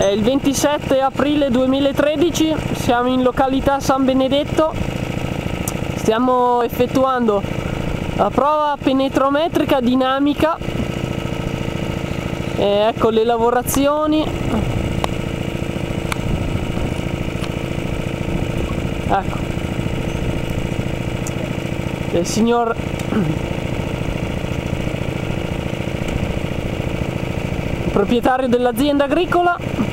È il 27 aprile 2013, siamo in località San Benedetto, stiamo effettuando la prova penetrometrica dinamica, e ecco le lavorazioni, ecco, il signor proprietario dell'azienda agricola.